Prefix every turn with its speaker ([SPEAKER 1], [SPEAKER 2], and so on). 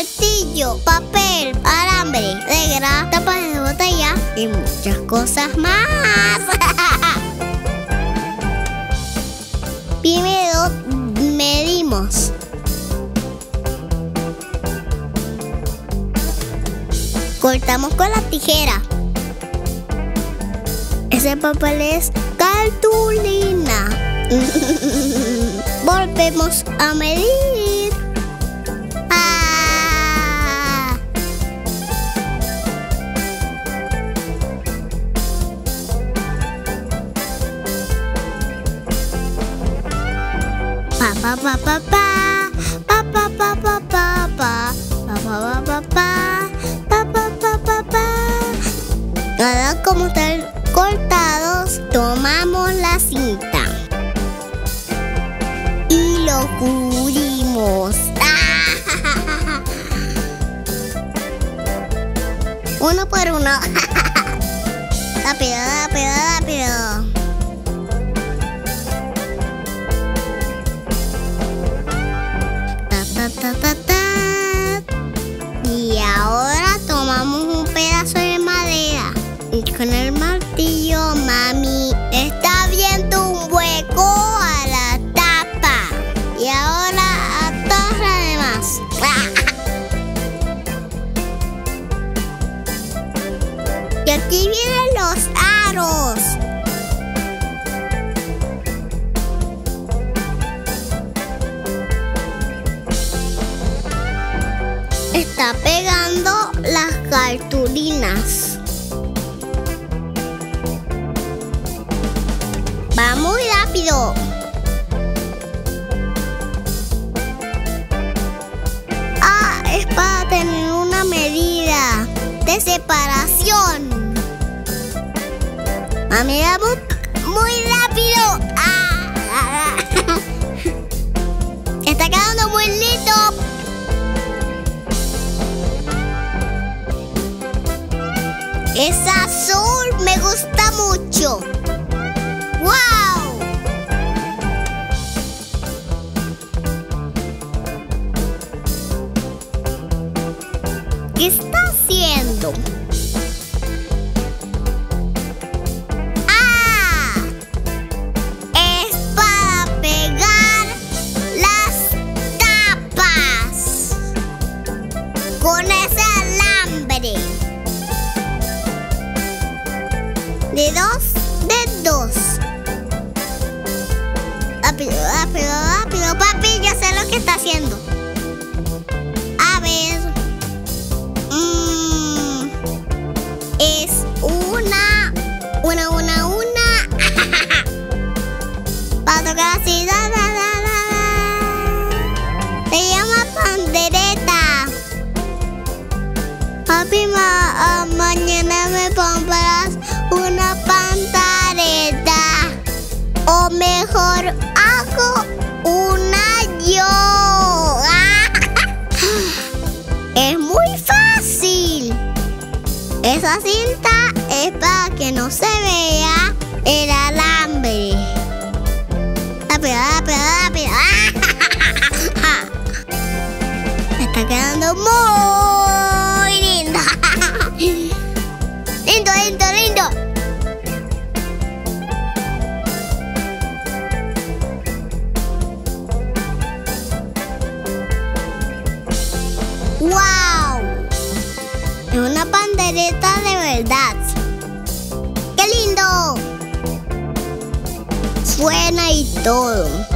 [SPEAKER 1] martillo, papel, alambre, regla, tapas de botella y muchas cosas más. Primero medimos. Cortamos con la tijera. Ese papel es cartulina. Volvemos a medir. Pa pa pa pa pa. Pa pa pa pa pa pa. Pa pa pa pa pa. Pa pa pa. Ahora como están cortados, tomamos la cinta. Y lo cubrimos. Uno por uno. rápido, rápido, rápido. Ta, ta, ta. Y ahora tomamos un pedazo de madera y con el martillo mami está abriendo un hueco a la tapa. Y ahora a todos los demás. Y aquí vienen los aros. Está pegando las cartulinas. Va muy rápido. Ah, es para tener una medida de separación. Mami, va muy, muy rápido. ¿Qué está haciendo? ¡Ah! Es para pegar las. De dos, de dos. Rápido, rápido, rápido. Papi, ya sé lo que está haciendo. Esa cinta es para que no se vea el alambre. Rápido, rápido, rápido. Está quedando muy lindo. Lindo, lindo, lindo. ¡Wow! Es una pandereta Suena y todo.